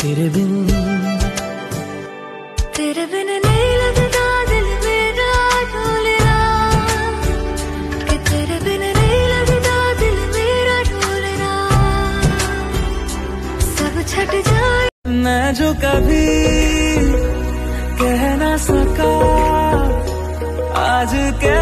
तेरे बिन। तेरे बिन नहीं लगता दिल मेरा ढोलना कि तेरे बिन नहीं लगता दिल मेरा ढोलना सब छट जाए। मैं जो कभी कह ना सका आज कहता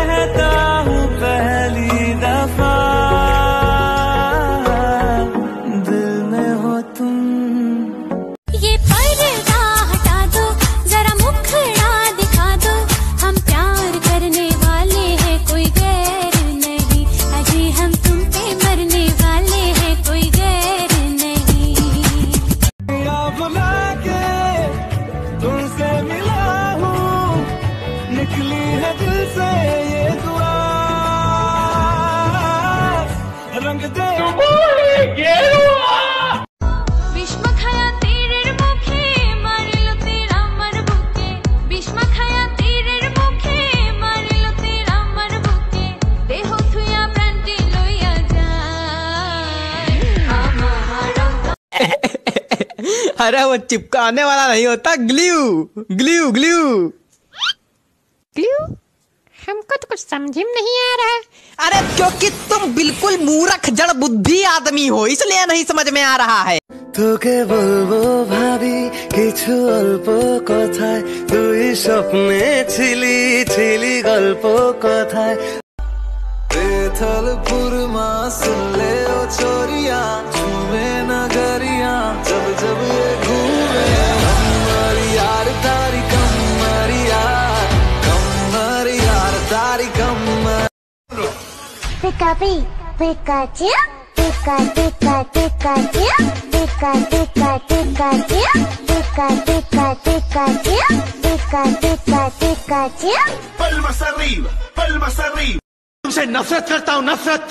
আমার अरे वो चिपकाने वाला नहीं होता ग्लू ग्लू ग्लू ग्लू हमको तो कुछ समझ में नहीं आ रहा है अरे क्योंकि तुम बिल्कुल मूर्ख जड़ बुद्धि आदमी हो इसलिए नहीं समझ में आ रहा है তোকে বলবো ভাবি কিছু অল্প কথায় তুই স্বপ্নে ছিলি ছিলি গল্প কথায় बेथलपुर माँ सुन ले Pikapi, Pikachu, Pika, Pika, Pikachu, Pika, Pika, Pikachu, Pika, Pika, Pikachu, Pika, Pika, Pikachu. palmas arriba, palmas arriba. तुमसे नफरत करता हूँ नफरत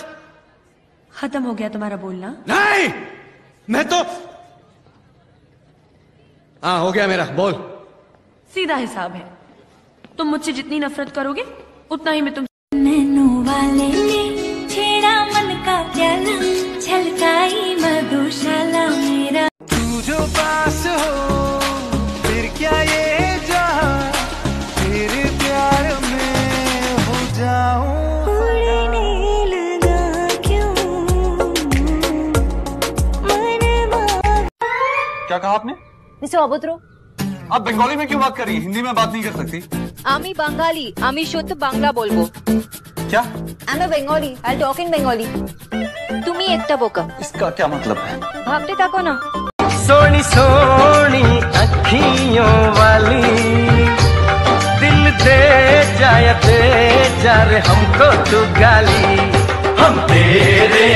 खत्म हो गया तुम्हारा बोलना नहीं मैं तो हाँ हो गया मेरा बोल सीधा हिसाब है तुम मुझसे जितनी नफरत करोगे उतना ही मैं तुम नैनो वाले क्या ये जहाँ फिर प्यार में हो जाऊँ? क्या? कहा आपने? मिस्टर अबोत्रो आप बंगाली में क्यों बात कर रही हिंदी में बात नहीं कर सकती। आमी बंगाली आमी शुद्ध बांग्ला बोलबो। क्या? I am Bengali I talk in Bengali तुम ही एक बोका। इसका क्या मतलब है? भागते ताको ना। सोनी सोनी अखियों वाली। दिल दे जाया दे जा रे हमको तू गाली। हम तेरे